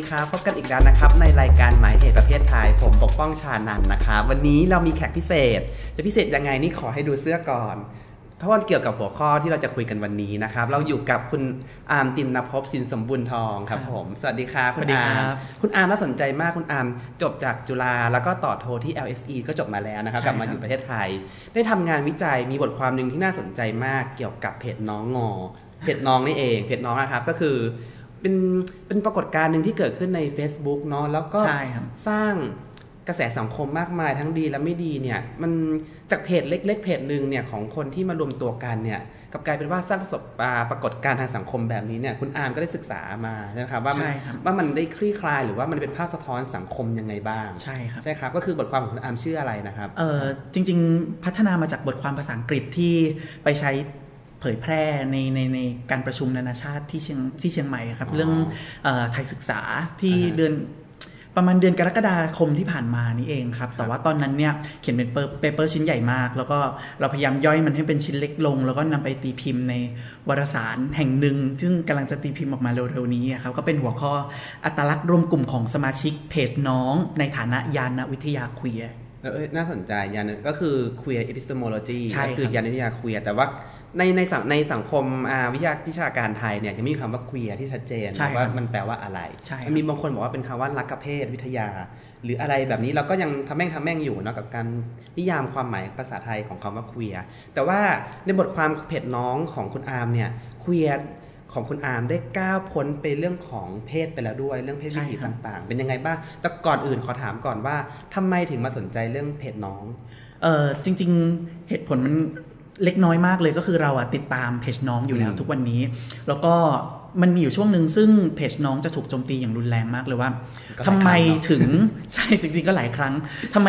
ดีครับพบกันอีกแล้วนะครับในรายการหมายเหตุประเภทไทยผมปกป้องชานันนะครับวันนี้เรามีแขกพิเศษ จะพิเศษยังไงนี่ขอให้ดูเสื้อก่อน เพราะว่าเกี่ยวกับหัวข้อที่เราจะคุยกันวันนี้นะครับ เราอยู่กับคุณอาร์มตินนภพสินสมบูรณ์ทองครับผม สวัสดีครับคุณสวัสดีอาครัร์มบคุณอาร์มน่าสนใจมากคุณอาร์มจบจากจุฬาแล้วก็ต่อโทที่ LSE ก็จบมาแล้วนะครับใช่กลับมาครับอยู่ประเทศไทย ได้ทำงานวิจัยมีบทความหนึ่งที่น่าสนใจมากเกี่ยวกับเพจน้องงอเพจน้องนี่เองเพจน้องนะครับก็คือ เป็นเป็นปรากฏการณ์หนึ่งที่เกิดขึ้นใน Facebook เนาะแล้วก็ใช่ครับสร้างกระแสสังคมมากมายทั้งดีและไม่ดีเนี่ยมันจากเพจเล็ก ๆ เพจหนึ่งเนี่ยของคนที่มารวมตัวกันเนี่ยกลับกลายเป็นว่าสร้างประสบอ่าปรากฏการณ์ทางสังคมแบบนี้เนี่ยคุณอาร์มก็ได้ศึกษามาใช่ไหมครับว่ามันใช่ครับว่ามันได้คลี่คลายหรือว่ามันเป็นภาพสะท้อนสังคมยังไงบ้างใช่ครับใช่ครับก็คือบทความของคุณอาร์มชื่ออะไรนะครับเออจริง ๆ พัฒนามาจากบทความภาษาอังกฤษที่ไปใช้ เผยแพร่ในในในการประชุมนานาชาติที่เชียงที่เชียงใหม่ครับอ๋อเรื่องเออไทยศึกษาที่อ่าฮะเดือนประมาณเดือนกรกฎาคมที่ผ่านมานี่เองครับ แต่ว่าตอนนั้นเนี่ยเขียนเป็นเปเ paper ชิ้นใหญ่มาก แล้วก็เราพยายามย่อยมันให้เป็นชิ้นเล็กลง แล้วก็นำไปตีพิมพ์ในวารสารแห่งหนึ่ง ซึ่งกำลังจะตีพิมพ์ออกมาเร็วๆนี้ครับ ก็เป็นหัวข้ออัตลักษณ์รวมกลุ่มของสมาชิกเพจน้องง ในฐานะญาณวิทยา queer ร์เออเอ้ยน่าสนใจยานหนึ่งก็คือ queer epistemology ใช่ก็คือครับยานวิทยา queer แต่ว่าในในสังในสังคมอ่าวิทยาวิชาการไทยเนี่ยยังไม่มีคำว่า queer ที่ชัดเจนใช่ครับว่ามันแปลว่าอะไรใช่ครับมันมีบางคนบอกว่าเป็นคำว่ารักเพศวิทยา หรืออะไรแบบนี้เราก็ยังทำแม่งทำแม่งอยู่เนาะกับการนิยามความหมายภาษาไทยของคำว่า queer แต่ว่าในบทความเพจน้องของคุณอาร์มเนี่ย queer ของคุณอาร์มได้ก้าวพ้นไปเรื่องของเพศไปแล้วด้วย เรื่องเพศวิถีใช่ครับต่างๆ เป็นยังไงบ้าง แต่ก่อนอื่นขอถามก่อนว่าทำไมถึงมาสนใจเรื่องเพจน้อง เออจริง ๆเหตุผลมันเล็กน้อยมากเลยก็คือเราอะติดตามเพจน้องอยู่แล้วอืมทุกวันนี้ แล้วก็มันมีอยู่ช่วงหนึ่งซึ่งเพจน้องจะถูกโจมตีอย่างรุนแรงมากเลยว่าก็หลายทำไมครั้งเนอะถึงใช่จริง ๆ ก็หลายครั้งทำไม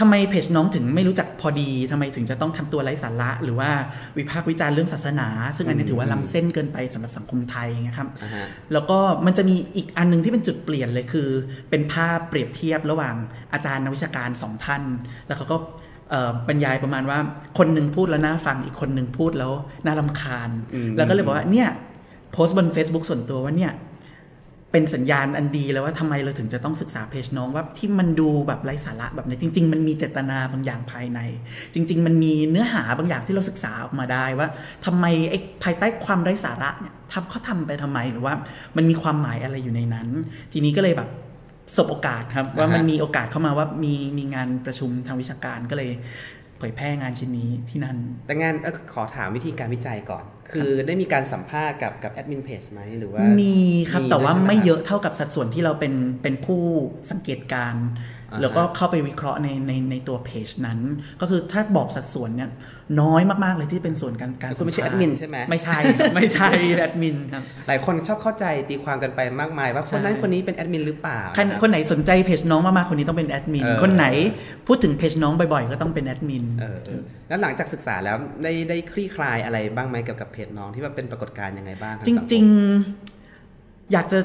ทำไมเพจน้องถึงไม่รู้จักพอดีทำไมถึงจะต้องทำตัวไร้สาระ หรือว่าวิพากษ์วิจารณ์เรื่องศาสนา ซึ่งอันนี้ถือว่าล้ำเส้นเกินไปสำหรับสังคมไทยอย่างเงี้ยครับอ่าฮะแล้วก็มันจะมีอีกอันหนึงที่เป็นจุดเปลี่ยนเลยคือ เป็นภาพเปรียบเทียบระหว่างอาจารย์นักวิชาการสองท่าน แล้วเขาก็เอ่อบรรยายประมาณว่าคนหนึ่งพูดแล้วน่าฟังอีกคนหนึ่งพูดแล้วน่ารำคาญอืมแล้วก็เลยบอกว่าเนี่ยโพสต์บน Facebook ส่วนตัวว่าเนี่ย เป็นสัญญาณอันดีแล้วว่าทำไมเราถึงจะต้องศึกษาเพจน้องว่าที่มันดูแบบไร้สาระแบบนี้จริง ๆ มันมีเจตนาบางอย่างภายใน จริง ๆ มันมีเนื้อหาบางอย่างที่เราศึกษาออกมาได้ว่าทำไมไอ้ภายใต้ความไร้สาระเนี่ยทำเขาทำไปทำไมหรือว่า มันมีความหมายอะไรอยู่ในนั้น ทีนี้ก็เลยแบบสบโอกาสครับว่าอ่ามันมีโอกาสเข้ามาว่ามีมีงานประชุมทางวิชาการก็เลย เผยแพร่งานชิ้นนี้ที่นั่น แต่งานเอ่อขอถามวิธีการวิจัยก่อน คือได้มีการสัมภาษณ์กับกับแอดมินเพจไหมหรือว่า มีครับมีแต่ว่าใช่ไหมไม่ครับเยอะเท่ากับสัดส่วนที่เราเป็นเป็นผู้สังเกตการณ์อ่าฮะ แล้วก็เข้าไปวิเคราะห์ในในในตัวเพจนั้น ก็คือถ้าบอกสัดส่วนเนี่ยน้อยมาก ๆ เลยที่เป็นส่วนการการคุณไม่ใช่สัแอภาษณ์ดมินใช่ไหมไม่ใช่ครับไม่ใช่แอดมินครับหลายคนชอบเข้าใจตีความกันไปมากมาย ว่าคนนั้นใช่คนนี้เป็นแอดมินหรือเปล่าคนะรับคนไหนสนใจเพจน้องมากๆคนนี้ต้องเป็นแอดมินเออคนไหนพูดถึงเพจน้องบ่อยๆก็ต้องเป็นแอดมินเออเออแล้วหลังจากศึกษาแล้วได้ได้คลี่คลายอะไรบ้างไหมเกี่ยวกับเพจน้องที่ว่าเป็นปรากฏการณ์ยังไงบ้างทาจสังคมริง ๆ อยากจะ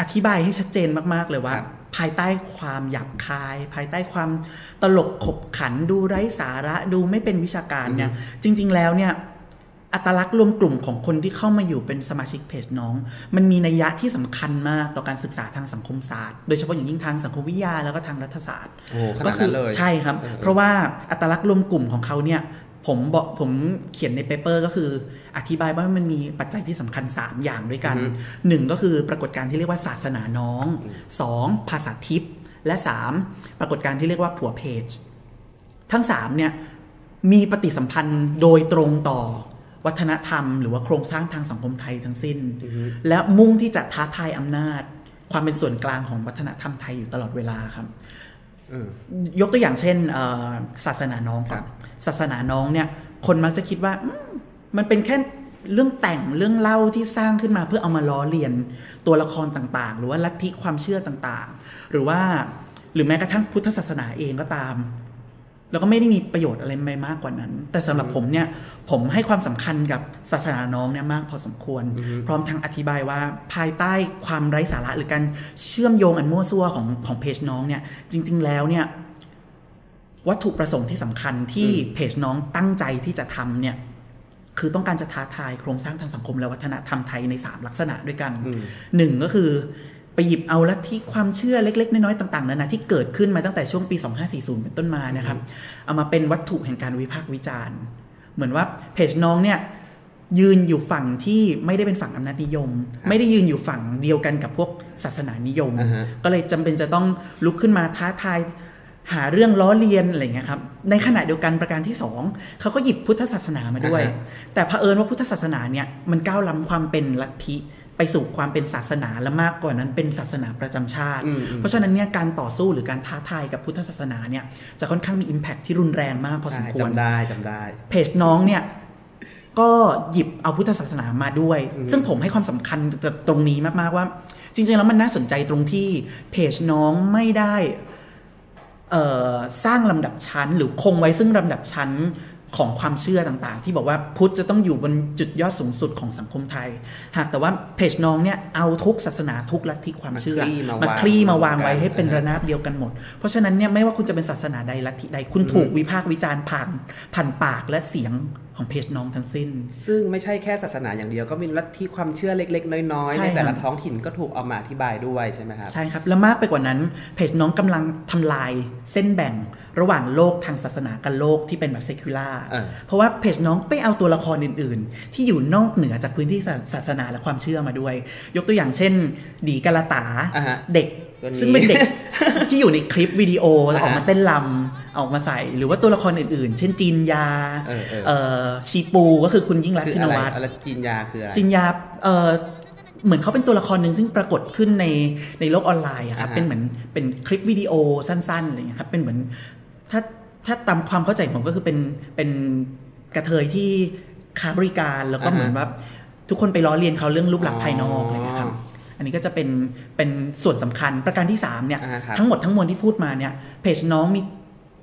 อธิบายให้ชัดเจนมากๆเลยว่าครับ ภายใต้ความหยาบคาย ภายใต้ความตลกขบขันดูไร้สาระดูไม่เป็นวิชาการเนี่ยจริง ๆ แล้วเนี่ยอัตลักษณ์รวมกลุ่มของคนที่เข้ามาอยู่เป็นสมาชิกเพจน้อง มันมีนัยยะที่สำคัญมากต่อการศึกษาทางสังคมศาสตร์ โดยเฉพาะอย่างยิ่งทางสังคมวิทยาแล้วก็ทางรัฐศาสตร์โอ้ขก็นาดคืนั้นเลยใช่ครับเออเพราะว่าอัตลักษณ์รวมกลุ่มของเขาเนี่ย ผมบอกผมเขียนในเปเปอร์ก็คือ อธิบายว่ามันมีปัจจัยที่สำคัญ 3 อย่างด้วยกันอือฮึหนึ่งก็คือปรากฏการณ์ที่เรียกว่าศาสนาน้องสองภาษาทิพย์และ 3 ปรากฏการณ์ที่เรียกว่าผัวเพจ ทั้ง 3 เนี่ย มีปฏิสัมพันธ์โดยตรงต่อวัฒนธรรม หรือว่าโครงสร้างทางสังคมไทยทั้งสิ้น และมุ่งที่จะท้าทายอำนาจ ความเป็นส่วนกลางของวัฒนธรรมไทยอยู่ตลอดเวลาครับเออยกตัวอย่างเช่นเอ่อศาสนาน้องก่อน ศาสนาน้องเนี่ย คนมักจะคิดว่าอืมมันเป็นแค่เรื่องแต่งเรื่องเล่าที่สร้างขึ้นมาเพื่อเอามาล้อเลียนตัวละครต่างๆ หรือว่าลัทธิความเชื่อต่างๆ หรือว่าหรือแม้กระทั่งพุทธศาสนาเองก็ตาม แล้วก็ไม่ได้มีประโยชน์อะไรไม่มากกว่านั้น แต่สำหรับผมเนี่ยผมให้ความสำคัญกับศาสนาน้องเนี่ยมากพอสมควร พร้อมทั้งอธิบายว่าภายใต้ความไร้สาระหรือการเชื่อมโยงอันมั่วซั่วของของเพจน้องเนี่ยจริง ๆ แล้วเนี่ย วัตถุประสงค์ที่สำคัญที่เพจน้องตั้งใจที่จะทำเนี่ยคือต้องการจะท้าทายโครงสร้างทางสังคมและวัฒนธรรมไทยใน 3 ลักษณะด้วยกันอืมหนึ่งก็คือไปหยิบเอาลัทธิความเชื่อเล็ก ๆ น้อยๆต่างๆนานาที่เกิดขึ้นมาตั้งแต่ช่วงปี 2540 เป็นต้นมานะครับ เอามาเป็นวัตถุแห่งการวิพากษ์วิจารณ์ เหมือนว่าเพจน้องเนี่ยยืนอยู่ฝั่งที่ไม่ได้เป็นฝั่งอำนาจนิยม ไม่ได้ยืนอยู่ฝั่งเดียวกันกับพวกศาสนานิยมอ่าฮะก็เลยจำเป็นจะต้องลุกขึ้นมาท้าทาย หาเรื่องล้อเลียนอะไรอย่างเงี้ยครับในขณะเดียวกันประการที่สองเขาก็หยิบพุทธศาสนามาด้วยอ่าฮะแต่เผอิญว่าพุทธศาสนาเนี่ยมันก้าวล้ำความเป็นลัทธิไปสู่ความเป็นศาสนาและมากกว่านั้นเป็นศาสนาประจำชาติอืมอืมเพราะฉะนั้นเนี่ยการต่อสู้หรือการท้าทายกับพุทธศาสนาเนี่ยจะค่อนข้างมี Impact ที่รุนแรงมากพอสมใช่ควรจำได้จำได้ เพจน้องเนี่ยก็หยิบเอาพุทธศาสนามาด้วยอืมซึ่งผมให้ความสำคัญกับตรงนี้มาก ๆ ว่า จริง ๆ แล้วมันน่าสนใจตรงที่เพจน้องไม่ได้เอ่อ สร้างลำดับชั้น หรือคงไว้ซึ่งลำดับชั้นของความเชื่อต่างๆ ที่บอกว่าพุทธจะต้องอยู่บนจุดยอดสูงสุดของสังคมไทย หากแต่ว่าเพจน้องเนี่ยเอาทุกศาสนาทุกลัทธิความเชื่อมาคลี่มาวางมาคลี่มาวางไว้ให้เป็นอ่าฮะระนาบเดียวกันหมด เพราะฉะนั้นเนี่ยไม่ว่าคุณจะเป็นศาสนาใดลัทธิใดคุณถูกวิพากษ์วิจารณ์ผ่านผ่านปากและเสียง ของเพจน้องทั้งสิ้น ซึ่งไม่ใช่แค่ศาสนาอย่างเดียวก็มีลัทธิความเชื่อเล็ก ๆ น้อยใช่ๆในแต่ครัละบท้องถิ่นก็ถูกเอามาอธิบายด้วยใช่ไหมครับใช่ครับ และมากไปกว่านั้นเพจน้องกำลังทำลายเส้นแบ่งระหว่างโลกทางศาสนากับโลกที่เป็นแบบเซคิล่าเออเพราะว่าเพจน้องไปเอาตัวละครอื่น ๆ ที่อยู่นอกเหนือจากพื้นที่ศาศาสนาและความเชื่อมาด้วย ยกตัวอย่างเช่น ดีกาลาตาอ่าฮะเด็กตัวนี้ ซึ่งเป็นเด็กที่อยู่ในคลิปวิดีโออ่าฮะออกมาเต้นรำออกมาใส่ หรือว่าตัวละครอื่นๆ เช่นจีนยาเออเออเอ่อชีปูก็คือคุณยิ่งรักษณ์คืชิอนอะไรวัตรอะไรจีนยาคืออะไรจินยาเออเหมือนเขาเป็นตัวละครหนึ่งซึ่งปรากฏขึ้นในในโลกออนไลน์อะครับอ่าฮะเป็นเหมือนเป็นคลิปวิดีโอสั้นๆอะไรอย่างเงี้ยครับเป็นเหมือนถ้าถ้าตามความเข้าใจผมก็คือเป็นเป็นกระเทยที่ค้าบริการแล้วก็อ่าฮะเหมือนว่าทุกคนไปล้อเลียนเขาเรื่องรูปลักษณ์ภายนอกอ๋อออะไรอย่างเงี้ยครับ อันนี้ก็จะเป็นเป็นส่วนสำคัญประการที่สามเนี่ยอ่าครับทั้งหมดทั้งมวลที่พูดมาเนี่ยเพจน้องมี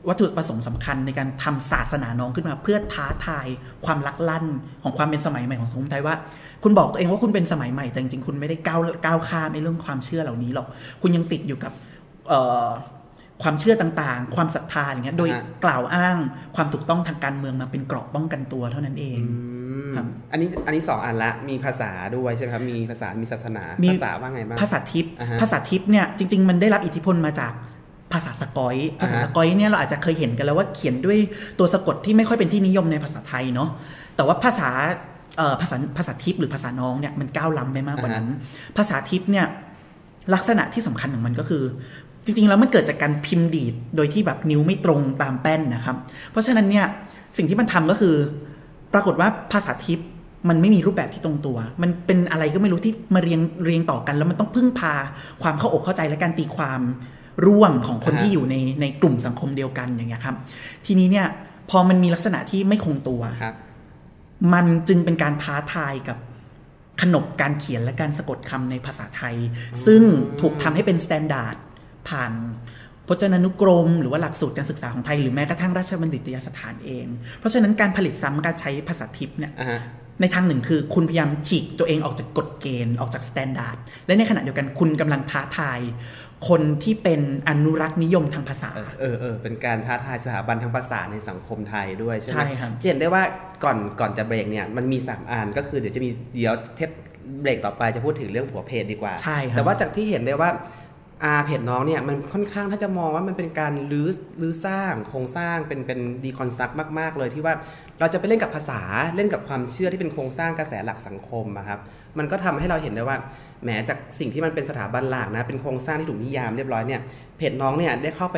วัตถุประสงค์สำคัญในการทำศาสนาน้องขึ้นมา เพื่อท้าทายความลักลั่นของความเป็นสมัยใหม่ของสังคมไทยว่า คุณบอกตัวเองว่าคุณเป็นสมัยใหม่ แต่จริงๆคุณไม่ได้ก้าวก้าวข้ามในเรื่องความเชื่อเหล่านี้หรอก คุณยังติดอยู่กับเอ่อความเชื่อต่างๆ ความศรัทธาอย่างเงี้ยโดยอ่าฮะกล่าวอ้างความถูกต้องทางการเมืองมาเป็นเกราะป้องกันตัวเท่านั้นเอง อืมครับอันนี้อันนี้สองอันละมีภาษาด้วยใช่ไหมครับมีภาษามีศาสนามีภาษาว่าไงบ้างภาษาทิพย์อ่าฮะภาษาทิพย์เนี่ยจริง ๆ มันได้รับอิทธิพลมาจากภาษาสกอย ภาษาอ่าฮะสกอยเนี่ยเราอาจจะเคยเห็นกันแล้วว่าเขียนด้วยตัวสะกดที่ไม่ค่อยเป็นที่นิยมในภาษาไทยเนาะแต่ว่าภาษาเอ่อภาษาภาษาทิพย์หรือภาษาน้องเนี่ยมันก้าวล้ำไปมากกว่านั้น ภาษาทิพย์เนี่ยลักษณะที่สำคัญของมันก็คือ จริง ๆ แล้วมันเกิดจากการพิมพ์ดีดโดยที่แบบนิ้วไม่ตรงตามแป้นนะครับ เพราะฉะนั้นเนี่ยสิ่งที่มันทำก็คือ ปรากฏว่าภาษาทิพย์มันไม่มีรูปแบบที่ตรงตัว มันเป็นอะไรก็ไม่รู้ที่มาเรียงเรียงต่อกัน แล้วมันต้องพึ่งพาความเข้าอกเข้าใจและการตีความร่วมของคนอ่าฮะที่อยู่ในในกลุ่มสังคมเดียวกันอย่างเงี้ยครับ ทีนี้เนี่ยพอมันมีลักษณะที่ไม่คงตัวครับมันจึงเป็นการท้าทายกับขนบการเขียนและการสะกดคำในภาษาไทย ซึ่งถูกทำให้เป็น standard ผ่าน พจนานุกรม หรือว่าหลักสูตรการศึกษาของไทยหรือแม้กระทั่งราชบัณฑิตยสถานเอง เพราะฉะนั้นการผลิตซ้ำการใช้ภาษาทิพย์เนี่ยอ่าฮะในทางหนึ่งคือคุณพยายามฉีกตัวเองออกจากกฎเกณฑ์ออกจาก standardและในขณะเดียวกันคุณกำลังท้าทาย คนที่เป็นอนุรักษ์นิยมทางภาษาเออเออเออเป็นการท้าทายสถาบันทางภาษาในสังคมไทยด้วยใช่ไหมใช่ครับจะเห็นได้ว่าก่อนก่อนจะเบรกเนี่ยมันมี 3อันก็คือเดี๋ยวจะมีเดี๋ยวเทปเบรกต่อไปจะพูดถึงเรื่องผัวเพจดีกว่าใช่ครับแต่ว่าจากที่เห็นได้ว่า อาเพจน้องเนี่ยมันค่อนข้างถ้าจะมองว่ามันเป็นการรื้อรื้อสร้างโครงสร้างเป็นเป็นดีคอนสตรักมาก ๆ เลยที่ว่าเราจะไปเล่นกับภาษาเล่นกับความเชื่อที่เป็นโครงสร้างกระแสหลักสังคมอะครับมันก็ทำให้เราเห็นได้ว่าแหมจากสิ่งที่มันเป็นสถาบันหลักนะเป็นโครงสร้างที่ถูกนิยามเรียบร้อยเนี่ยเพจน้องเนี่ยได้เข้าไป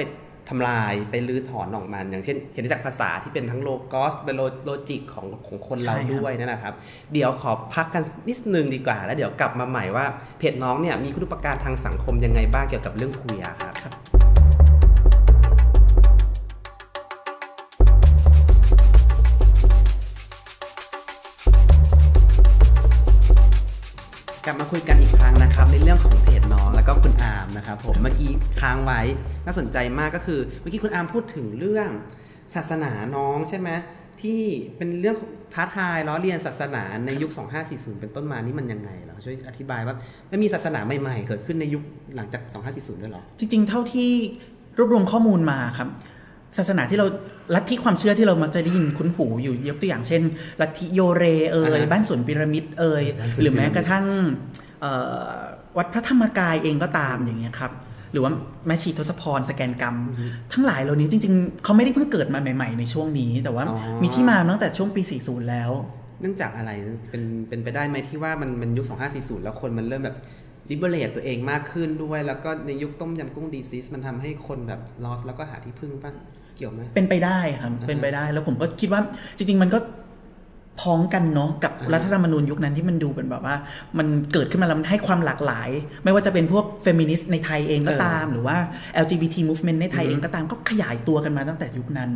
ทำลายไปรื้อถอนออกมันอย่างเช่น เห็นได้จากภาษาที่เป็นทั้ง logos เป็นโล logic ของของคนเราใช่ครับด้วยนั่นนะครับ เดี๋ยวขอพักกันนิดนึงดีกว่า แล้วเดี๋ยวกลับมาใหม่ว่าเพจน้องเนี่ยมีคุณูปการทางสังคมยังไงบ้างเกี่ยวกับเรื่อง queer อะครับครับกลับ มาคุยกันอีกครั้งนะครับในเรื่องของเพจน้องแล้วก็คุณอาร์มนะครับผมเมื่อกี้ค้างไว้น่าสนใจมากก็คือเมื่อกี้คุณอาร์มพูดถึงเรื่องศาสนาน้องใช่ไหมที่เป็นเรื่องท้าทายล้อเลียนศาสนาในยุค 2540 เป็นต้นมานี่มันยังไงเรอช่วยอธิบายว่ามันมีศาสนาใหม่ๆ เกิดขึ้นในยุคหลังจาก 2540 ด้วยหรอ จริง ๆ เท่าที่รวบรวมข้อมูลมาครับ ศาสนาที่เราลัทธิความเชื่อที่เรามักจะได้ยินคุ้นหูอยู่ยกตัวอย่างเช่น ลัทธิโยเรเอ่ยอ่าฮะบ้านสวนพีระมิดเอ่ยบ้านสวนหรือแม้พีระมิดกระทั่งเอ่อวัดพระธรรมกายเองก็ตามอย่างเงี้ยครับหรือว่าแม่ชีทศพรสแกนกรรม ทั้งหลายเหล่านี้จริง ๆ เขาไม่ได้เพิ่งเกิดมาใหม่ ๆ ในช่วงนี้ แต่ว่าอ๋อมีที่มาตั้งแต่ช่วงปี 40 แล้ว เนื่องจากอะไรเป็นเป็นไปได้ไหมที่ว่ามันมันยุค 2540 แล้วคนมันเริ่มแบบ ลิเบเรตตัวเองมากขึ้นด้วย แล้วก็ในยุคต้มยำกุ้งดีซิสมันทำให้คนแบบลอสแล้วก็หาที่พึ่งป่ะเกี่ยวไหมเป็นไปได้ครับเป็นไปได้แล้วผมก็คิดว่าจริง ๆ มันก็ พ้องกันเนาะกับอ่าฮะรัฐธรรมนูญยุคนั้นที่มันดูเป็นแบบว่า มันเกิดขึ้นมาแล้วมันให้ความหลากหลาย ไม่ว่าจะเป็นพวกเฟมินิสต์ในไทยเองก็ตาม หรือว่า LGBT movement ในไทยเองก็ตามก็ขยายตัวกันมาตั้งแต่ยุคนั้น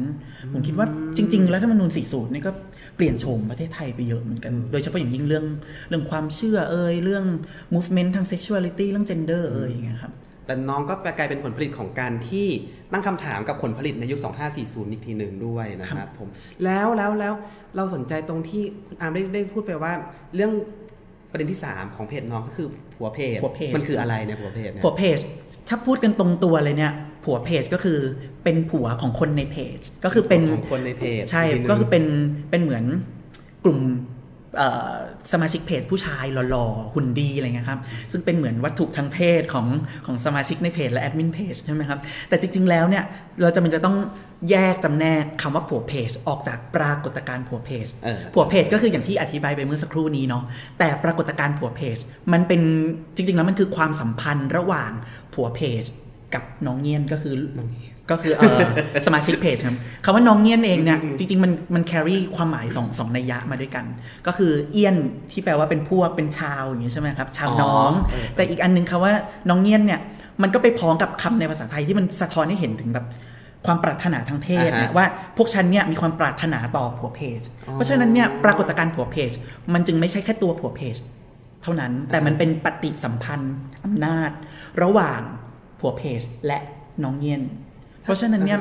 ผมคิดว่าจริง ๆ รัฐธรรมนูญ 40 นี่ก็เปลี่ยนโฉมประเทศไทยไปเยอะเหมือนกัน โดยเฉพาะอย่างยิ่งเรื่องเรื่องความเชื่อเอ่ยเรื่อง movement ทาง sexuality เรื่อง gender เอ่ยอย่างเงี้ยครับ แต่น้องก็กลายเป็นผลผลิตของการที่ตั้งคำถามกับผลผลิตในยุค 2540 อีกทีหนึ่งด้วยนะครับผมแล้วแล้วแล้วเราสนใจตรงที่คุณอาร์มได้ได้พูดไปว่า เรื่องประเด็นที่ 3 ของเพจน้องก็คือผัวเพจผัวเพจมันคืออะไรเนี่ยผัวเพจเนี่ยผัวเพจถ้าพูดกันตรงตัวเลยเนี่ยผัวเพจก็คือเป็นผัวของคนในเพจ ก็คือเป็นของคนในเพจใช่อีทีหนึ่งก็คือเป็นเป็นเหมือนกลุ่มเอ่อ สมาชิกเพจผู้ชายหล่อๆหุ่นดีอะไรเงี้ยครับซึ่งเป็นเหมือนวัตถุทางเพศของของสมาชิกในเพจและแอดมินเพจใช่ไหมครับแต่จริง ๆ แล้วเนี่ยเราจะมันจะต้องแยกจำแนกคำว่าผัวเพจออกจากปรากฏการณ์ผัวเพจเออผัวเพจก็คืออย่างที่อธิบายไปเมื่อสักครู่นี้เนาะแต่ปรากฏการณ์ผัวเพจมันเป็นจริง ๆ แล้วมันคือความสัมพันธ์ระหว่างผัวเพจ กับน้องเงียนก็คือก็คือเออสมาชิกเพจครับคำว่าน้องเงียนเองเนี่ยจริง ๆ มันมัน carry ความหมายสองสองนัยยะมาด้วยกัน ก็คือเอี้ยนที่แปลว่าเป็นพวกเป็นชาวอย่างนี้ใช่ไหมครับชาวน้องเออแต่อีกอันหนึงคำว่าน้องเงียนเนี่ยมันก็ไปพ้องกับคำในภาษาไทยที่มันสะท้อนให้เห็นถึงแบบความปรารถนาทางเพศอ่านะฮะว่าพวกฉันเนี่ยมีความปรารถนาต่อผัวเพจ เพราะฉะนั้นเนี่ยปรากฏการณ์ผัวเพจ มันจึงไม่ใช่แค่ตัวผัวเพจ เท่านั้นแต่มันเป็นปฏิสัมพันธ์อำนาจ ระหว่าง ผัวเพจและน้องเงียนเพราะฉะนั้นเนี่ย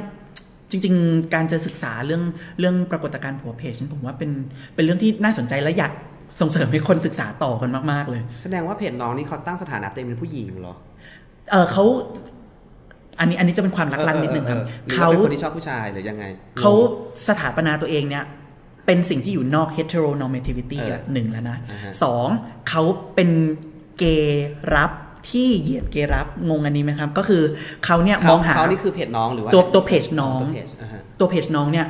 จริง ๆ การจะศึกษาเรื่องเรื่องปรากฏการณ์ผัวเพจผมว่าเป็นเป็นเรื่องที่น่าสนใจและอยากส่งเสริมให้คนศึกษาต่อกันมาก ๆ เลย แสดงว่าเพจน้องนี่เขาตั้งสถานะตัวเองเป็นผู้หญิงเหรอ เออเขาอันนี้อันนี้จะเป็นความลักลั่นนิดนึงครับออออหรือเขาว่าเป็นคนที่ชอบผู้ชายหรือยังไง เขาสถาปนาตัวเองเนี่ย เป็นสิ่งที่อยู่นอก heteronormativity เออละหนึ่งแล้วนะอ่าฮะสองเขาเป็นเกย์รับ ที่เหยียดเกย์รับงงอันนี้ไหมครับ ก็คือเขาเนี่ยมองหาเขานี่คือเพจน้องหรือว่าตัวตัวเพจน้องตัวเพจอ่าฮะตัวเพจน้องเนี่ย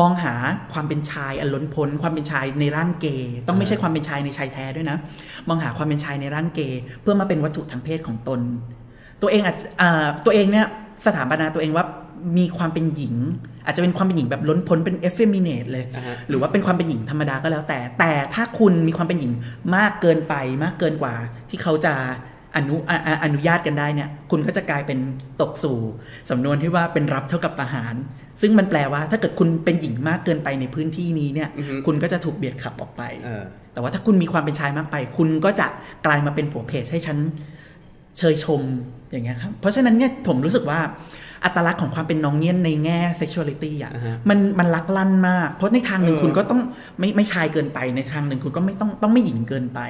มองหาความเป็นชายอันล้นพ้นความเป็นชายในร่างเกย์ต้องไม่ใช่ความเป็นชายในชายแท้ด้วยนะ มองหาความเป็นชายในร่างเกย์เพื่อมาเป็นวัตถุทางเพศของตน ตัวเองอาจอ่าตัวเองเนี่ยสถาปนาตัวเองว่ามีความเป็นหญิง อาจจะเป็นความเป็นหญิงแบบล้นพ้นเป็นเอฟเฟมิเนตเลยอ่าฮะหรือว่าเป็นความเป็นหญิงธรรมดาก็แล้วแต่ แต่ถ้าคุณมีความเป็นหญิงมากเกินไปมากเกินกว่าที่เขาจะ อนุอ่าอ่าอนุญาตกันได้เนี่ย คุณก็จะกลายเป็นตกสู่สำนวนที่ว่าเป็นรับเท่ากับประหาร ซึ่งมันแปลว่าถ้าเกิดคุณเป็นหญิงมากเกินไปในพื้นที่นี้เนี่ยอือฮึคุณก็จะถูกเบียดขับออกไปเออแต่ว่าถ้าคุณมีความเป็นชายมากไป คุณก็จะกลายมาเป็นผัวเพจให้ฉันเชยชมอย่างเงี้ยครับ เพราะฉะนั้นเนี่ยผมรู้สึกว่าอัตลักษณ์ของความเป็นน้องเงี้ยนในแง่ sexuality อะอ่าฮะมันมันลักลั่นมาก เพราะในทางหนึ่งเออคุณก็ต้องไม่ไม่ชายเกินไปในทางหนึ่งคุณก็ไม่ต้องต้องไม่หญิงเกินไป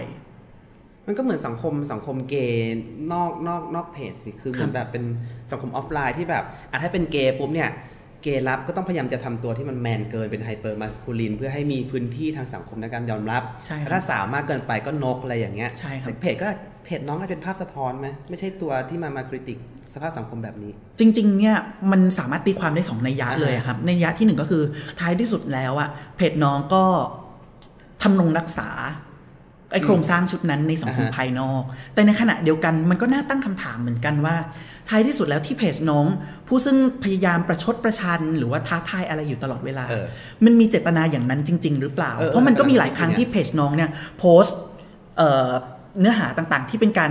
มันก็เหมือนสังคมสังคมเกย์นอกนอกนอกเพจสิคือเหมือนแบบเป็นสังคมออฟไลน์ที่แบบอะถ้าเป็นเกย์ปุ๊บเนี่ยเกย์รับก็ต้องพยายามจะทำตัวที่มันแมนเกินเป็น hyper masculine เพื่อให้มีพื้นที่ทางสังคมในการยอมรับใช่ครับแต่ถ้าสาวมากเกินไปก็นกอะไรอย่างเงี้ยใช่ครับเพจก็เพจน้องก็เป็นภาพสะท้อนไหมไม่ใช่ตัวที่มามา critique สภาพสังคมแบบนี้ จริง ๆ เนี่ยมันสามารถตีความได้สองนัยยะอ่าฮะเลยอะครับนัยยะที่หนึ่งก็คือท้ายที่สุดแล้วอะเพจน้องก็ทำรงรักษา ไอ้โครงสร้างชุดนั้นในสังคมอ่าฮะภายนอก แต่ในขณะเดียวกันมันก็น่าตั้งคำถามเหมือนกันว่า ท้ายที่สุดแล้วที่เพจน้อง ผู้ซึ่งพยายามประชดประชัน หรือว่าท้าทายอะไรอยู่ตลอดเวลาเออมันมีเจตนาอย่างนั้นจริง ๆ หรือเปล่าเออเพราะมันก็มีหลายครั้งเนี่ยที่เพจน้องเนี่ยโพสต์เอ่อเนื้อหาต่างๆ ที่เป็นการ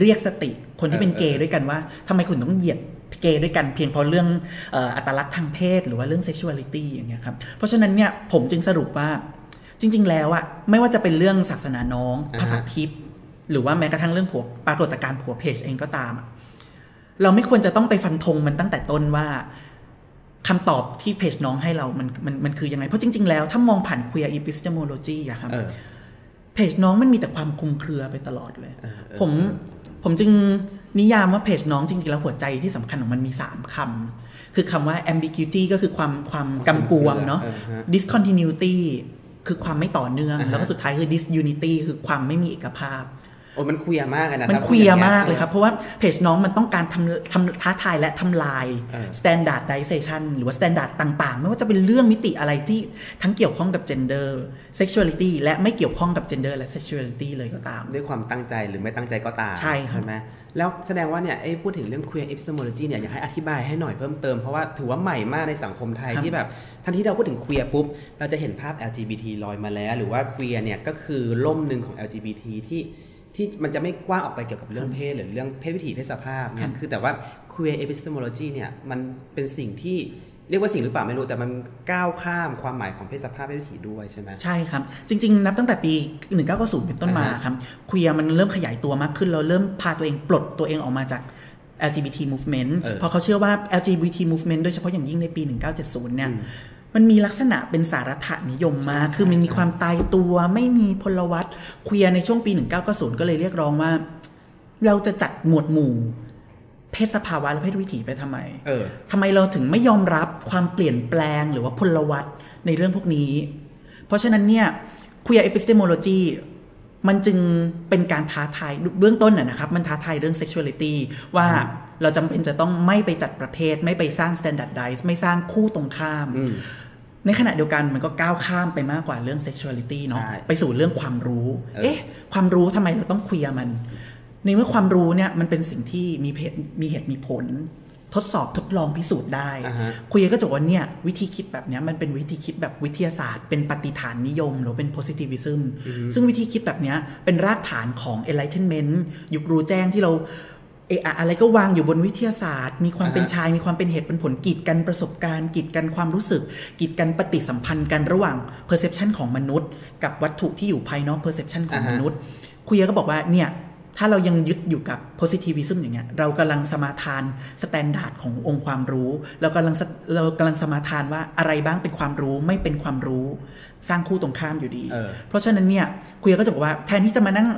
เรียกสติคนที่เป็นเกย์ด้วยกันว่าทำไมคุณต้องเหยียดเกย์ด้วยกันเพียงเพราะเรื่องเอ่ออัตลักษณ์ทางเพศ หรือว่าเรื่อง sexuality อย่างเงี้ยครับเพราะฉะนั้นเนี่ยผมจึงสรุปว่า จริง ๆ แล้วอะไม่ว่าจะเป็นเรื่องศาสนาน้องอ่าฮะภาษาทิพย์หรือว่าแม้กระทั่งเรื่องผัวปรากฏการณ์ผัวเพจเองก็ตามอะเราไม่ควรจะต้องไปฟันธงมันตั้งแต่ต้นว่าคำตอบที่เพจน้องให้เรา มันมันมันคือยังไง เพราะจริง ๆ แล้วถ้ามองผ่าน queer epistemology อะครับเออเพจน้องมันมีแต่ความคลุมเครือไปตลอดเลยเออเออผมผมจึงนิยามว่าเพจน้องจริงๆแล้วหัวใจที่สำคัญของมันมี 3คำคือคำว่า ambiguity ก็คือความความกำกวมเนาะอ่าฮะ discontinuity คือความไม่ต่อเนื่องอ่าฮะแล้วก็สุดท้ายคือ disunity คือความไม่มีเอกภาพ โอ้มันเคลียร์มากเลยนะมันถ้าเคพูดลียอร์งงี้มากเลยครับ เพราะว่าเพจน้องมันต้องการทำทำท้าทายและทำลายเออ standardization หรือว่า standard ต่าง ๆ ไม่ว่าจะเป็นเรื่องมิติอะไรที่ทั้งเกี่ยวข้องกับ gender sexuality และไม่เกี่ยวข้องกับ gender และ sexuality เลยก็ตาม ด้วยความตั้งใจหรือไม่ตั้งใจก็ตามใช่ครับไหมแล้วแสดงว่าเนี่ยไอ้พูดถึงเรื่อง queer epistemology เนี่ยอยากให้อธิบายให้หน่อยเพิ่มเติม เพราะว่าถือว่าใหม่มากในสังคมไทยที่แบบทันที่เราพูดถึง queer ปุ๊บ เราจะเห็นภาพ LGBT ลอยมาแล้ว หรือว่า queer เนี่ยก็คือล่มหนึ่งของ LGBT ที่ ที่มันจะไม่กว้างออกไปเกี่ยวกับเรื่องเพศหรือเรื่องเพศวิถีเพศสภาพเนี่ยคือแต่ว่า queer epistemology เนี่ยมันเป็นสิ่งที่เรียกว่าสิ่งหรือเปล่าไม่รู้แต่มันก้าวข้ามความหมายของเพศสภาพเพศวิถีด้วยใช่ไหมใช่ครับ จริง ๆ นับตั้งแต่ปี 1990 เป็นต้นมาอ่าฮะครับเคลียร์มันเริ่มขยายตัวมากขึ้น เราเริ่มพาตัวเองปลดตัวเองออกมาจาก LGBT movement เออเพราะเขาเชื่อว่า LGBT movement โดยเฉพาะอย่างยิ่งในปี 1970 เนี่ยอื มมันมีลักษณะเป็นสาระนิยมมากใช่คือมันมีใช่ความตายตัวไม่มีพลวัตเคลียร์ในช่วงปี 1990 ก็เลยเรียกร้องว่า เราจะจัดหมวดหมู่ เพศสภาวะและเพศวิถีไปทำไม เออทำไมเราถึงไม่ยอมรับความเปลี่ยนแปลงหรือว่าพลวัตในเรื่องพวกนี้ เพราะฉะนั้นเนี่ย queer epistemology มันจึงเป็นการท้าทายเบื้องต้นนะนะครับ มันท้าทายเรื่อง sexuality ว่าเราจำเป็นจะต้องไม่ไปจัดประเภท ไม่ไปสร้าง standardize ไม่สร้างคู่ตรงข้ามอืม ในขณะเดียวกันมันก็ก้าวข้ามไปมากกว่าเรื่อง sexuality เนาะใช่ไปสู่เรื่องความรู้ เออเอ๊ะ ความรู้ทำไมเราต้องคุยกับมัน ในเมื่อความรู้เนี่ยมันเป็นสิ่งที่มีเพศมีเหตุมีผล ทดสอบทดลองพิสูจน์ได้อ่าฮะคุยก็จะบอกว่าเนี่ยวิธีคิดแบบเนี้ยมันเป็นวิธีคิดแบบวิทยาศาสตร์ เป็นปฏิฐานนิยม หรือเป็น positivism ซึ่งวิธีคิดแบบเนี้ยเป็นรากฐานของ enlightenment ยุครู้แจ้งที่เรา เอะอะอะไรก็วางอยู่บนวิทยาศาสตร์ มีความเป็นอ่าฮะชายมีความเป็นเหตุเป็นผลกีดกันประสบการณ์กีดกันความรู้สึกกีดกันปฏิสัมพันธ์กันระหว่าง perception ของมนุษย์ กับวัตถุที่อยู่ภายนอก perception ของอ่าฮะมนุษย์คุยก็บอกว่าเนี่ยถ้าเรายังยึดอยู่กับ positivism อย่างเงี้ย เรากำลังสมาทาน standard ขององค์ความรู้ เรากำลังสเรากำลังสมาทานว่าอะไรบ้างเป็นความรู้ไม่เป็นความรู้ สร้างคู่ตรงข้ามอยู่ดีเออเพราะฉะนั้นเนี่ย queer ก็จะบอกว่าแทนที่จะมานั่ง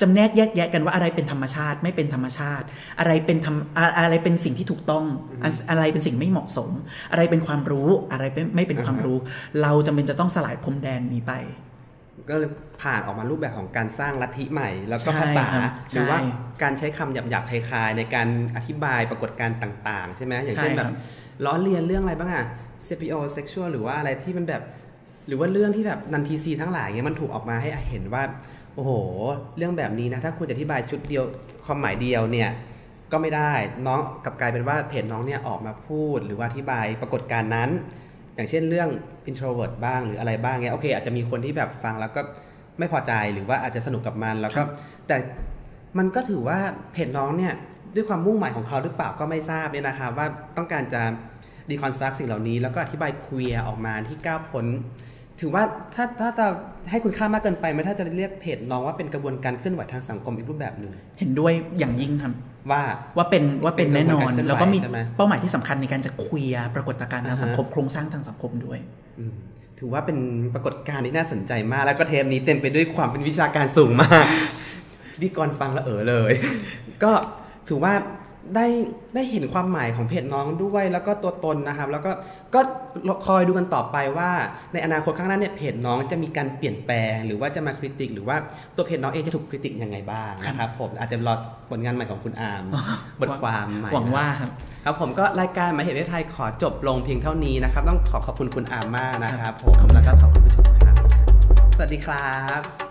จำแนกแยกแยะกันว่าอะไรเป็นธรรมชาติไม่เป็นธรรมชาติ อะไรเป็นธรรมอะอะไรเป็นสิ่งที่ถูกต้องอะอะไรเป็นสิ่งไม่เหมาะสม อะไรเป็นความรู้อะไรเป็นไม่เป็นความรู้ เราจำเป็นจะต้องสลายพรมแดนนี้ไป ก็เลยผ่านออกมารูปแบบของการสร้างลัทธิใหม่ แล้วก็ใช่ภาษาครับหรือว่าใช่การใช้คำหยาบๆคล้ายๆในการอธิบายปรากฏการณ์ต่าง ๆ ใช่ไหมอย่างเช่นใช่แบครับบล้อเลียนเรื่องอะไรบ้างอะ CPO sexual หรือว่าอะไรที่มันแบบ หรือว่าเรื่องที่แบบนันพีซีทั้งหลายเงี้ยมันถูกออกมาให้เห็นว่า โอ้โห เรื่องแบบนี้นะ ถ้าคุณจะอธิบายชุดเดียวความหมายเดียวเนี่ยก็ไม่ได้น้องกลับกลายเป็นว่าเพจน้องเนี่ยออกมาพูดหรือว่าอธิบายปรากฏการณ์นั้น อย่างเช่นเรื่อง introvert บ้างหรืออะไรบ้างเงี้ยโอเค อาจจะมีคนที่แบบฟังแล้วก็ไม่พอใจหรือว่าอาจจะสนุกกับมันแล้วก็แต่มันก็ถือว่าเพจน้องเนี่ยด้วยความมุ่งหมายของเขาหรือเปล่าก็ไม่ทราบเนี่ยนะครับว่าต้องการจะดีคอนสตรักสิ่งเหล่านี้ แล้วก็อธิบายเคลียร์ออกมาที่ก้าวพ้น ถือว่าถ้าถ้าจะให้คุณค่ามากเกินไปไหมถ้าจะเรียกเพจน้องว่าเป็นกระบวนการเคลื่อนไหวทางสังคมอีกรูปแบบหนึ่งเห็นด้วยอย่างยิ่งครับว่าว่าเป็นว่าเป็นแน่นอนเป็นกระบวนการเคลื่อนไหวแล้วก็มีใช่ไหมเป้าหมายที่สำคัญในการจะเคลียร์ปรากฏการณ์ทางอ่าฮะสังคมโครงสร้างทางสังคมด้วยอืมถือว่าเป็นปรากฏการณ์ที่น่าสนใจมาก แล้วก็เทปนี้เต็มไปด้วยความเป็นวิชาการสูงมากพิธีกรฟังแล้วเออเลย ก็ถือว่า ได้ได้เห็นความหมายของเพจน้องด้วยแล้วก็ตัวตนนะครับ แล้วก็ก็คอยดูกันต่อไปว่า ในอนาคตข้างหน้าเนี่ยเพจน้องจะมีการเปลี่ยนแปลง หรือว่าจะมาคริติก หรือว่าตัวเพจน้องเองจะถูกคริติกยังไงบ้างนะครับผมอาจจะรอผลงานใหม่ของคุณอาร์มบทความใหม่หวังนะครับว่าครับครับผมก็รายการหมายเหตุประเทศไทยขอจบลงเพียงเท่านี้นะครับ ต้องขอขอบคุณคุณอามมากนะครับผมแล้วก็ขอบคุณผู้ชมครับ สวัสดีครับ